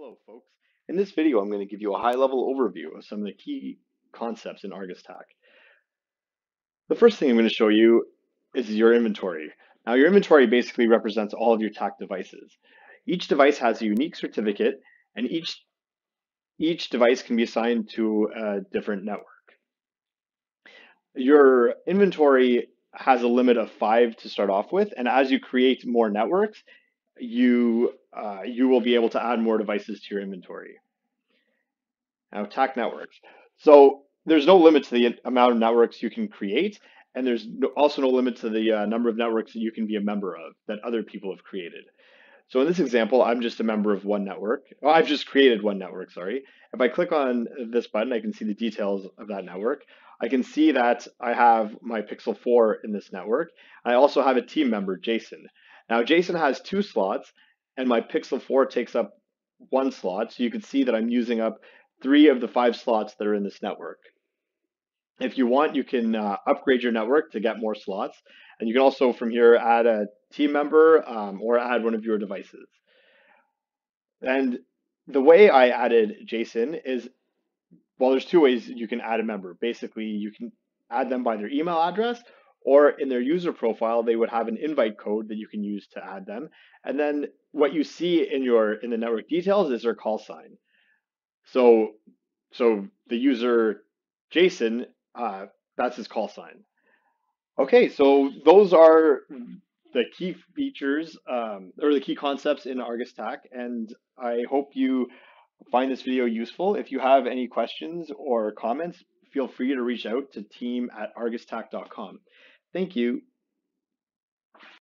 Hello folks. In this video I'm going to give you a high-level overview of some of the key concepts in ArgusTAK. The first thing I'm going to show you is your inventory. Now your inventory basically represents all of your TAK devices. Each device has a unique certificate and each, each device can be assigned to a different network. Your inventory has a limit of five to start off with and as you create more networks you uh, you will be able to add more devices to your inventory. Now, TAK networks. So there's no limit to the amount of networks you can create, and there's no, also no limit to the uh, number of networks that you can be a member of that other people have created. So in this example, I'm just a member of one network. Well, I've just created one network, sorry. If I click on this button, I can see the details of that network. I can see that I have my Pixel 4 in this network. I also have a team member, Jason. Now Jason has two slots and my Pixel 4 takes up one slot. So you can see that I'm using up three of the five slots that are in this network. If you want, you can uh, upgrade your network to get more slots. And you can also from here add a team member um, or add one of your devices. And the way I added Jason is, well, there's two ways you can add a member. Basically, you can add them by their email address or in their user profile, they would have an invite code that you can use to add them. And then what you see in your in the network details is their call sign. So so the user Jason, uh, that's his call sign. Okay, so those are the key features um, or the key concepts in ArgusTAK, and I hope you find this video useful. If you have any questions or comments, feel free to reach out to team at argustak.com. Thank you.